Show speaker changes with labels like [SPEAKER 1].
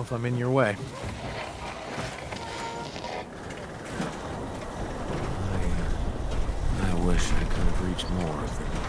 [SPEAKER 1] if I'm in your way.
[SPEAKER 2] I, I wish I could have reached more.